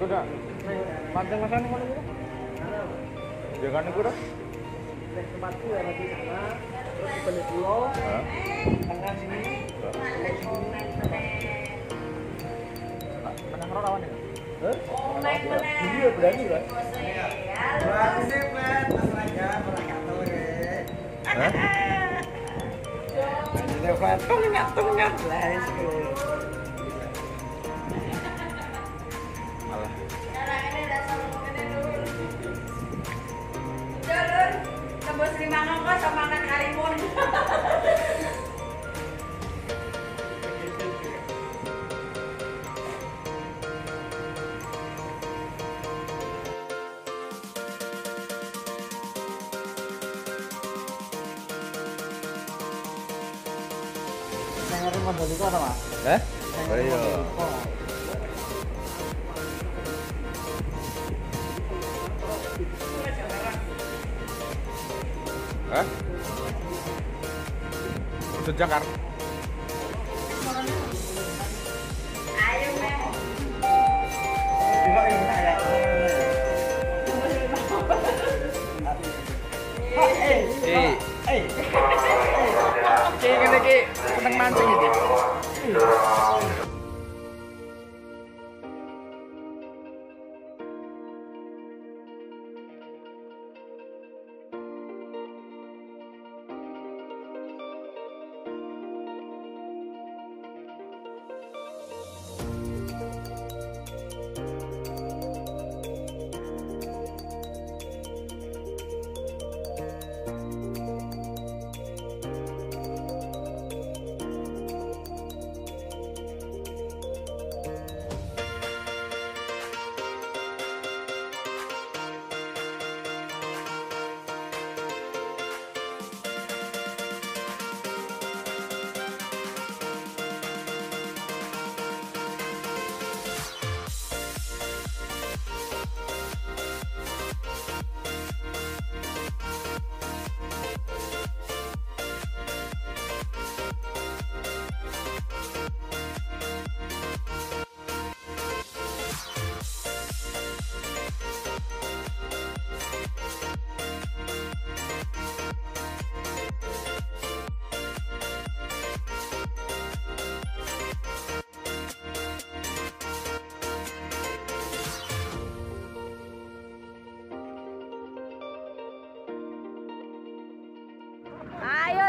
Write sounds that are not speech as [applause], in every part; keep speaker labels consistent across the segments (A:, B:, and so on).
A: Kuda. Panjang masan mana kuda? Ya kan?
B: Nek tempatku ya di sana, terus di balik pulau, tengah sini,
A: Menang rawan ya?
B: Hah? Iya berani kan?
A: Alah.
B: Dari itu apa mas?
A: Eh? Hah? Itu Jakarta.
C: Ayo, Meh.
B: Juga yang saya. Eh,
A: Eh,
B: eh,
A: 慢着一
C: 点。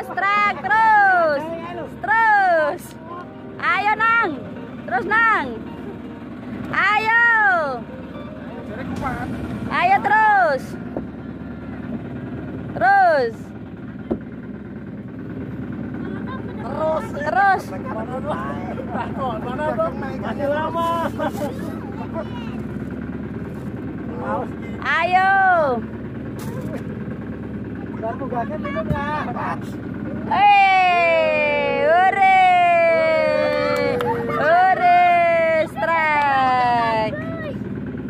C: Strike terus. Terus. Ayo nang. Terus nang. Ayo. Ayo terus. Terus.
B: terus,
C: Terus.
B: Masih lama.
C: Ayo.
B: Dan bukannya minum.
C: Eh, hore. Hore, strike.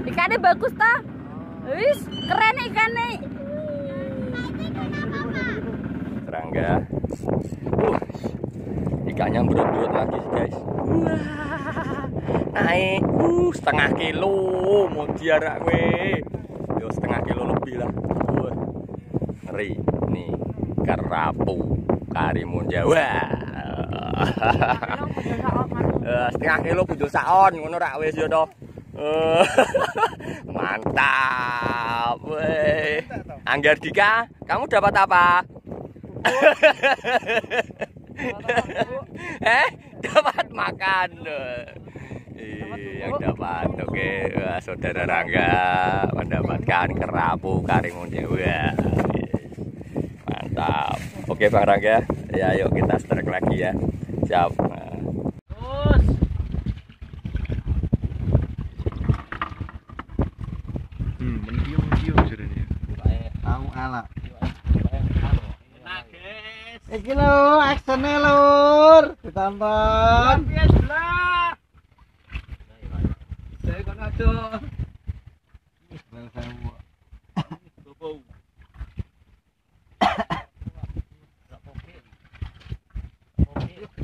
C: Ikannya bagus toh? Wis, keren ikannya.
A: Serangga. Uh, ikannya berut-berut lagi guys. Wah, naik uh, setengah kilo mau diarak. Yo setengah kilo lebih lah. Ngeri nih kerapu karimun Jawa. Eh, setengah kilo butuh saon ngono rak wis yo to. Eh, [laughs] Mantap. Weh. Anggar Dika, kamu dapat apa? [laughs] eh, dapat makan. Yang dapat. Oke, Wah, saudara Rangga mendapatkan kerapu karimun Jawa. Mantap. Oke, Bang Rangga. Ya, yuk kita strike lagi ya. Siap. Nah.
B: Terus.
D: Hmm, mendiung-diung jadinya.
B: Tahu ala. Iki lho, aksene lur. Ditonton.
D: Saya.
B: Well, sewu. [laughs]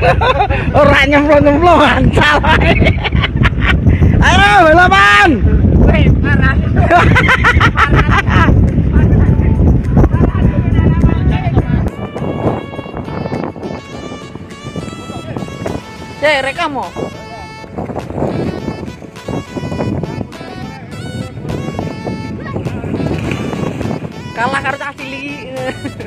B: Cuan. Ora nyemplung-nyemplungan salah. Ayo balapan.
E: Cek rekam mo. Kalah karo cah cilik.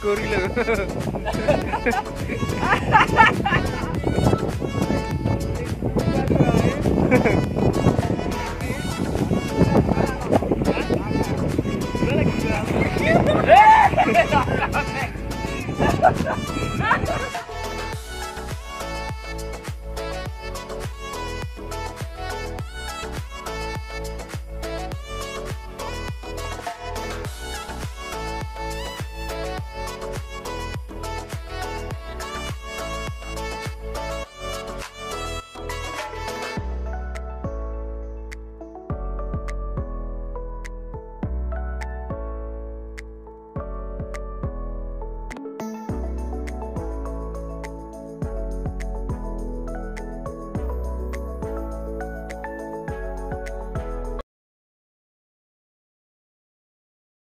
E: Marco Gorila. ¡Eh!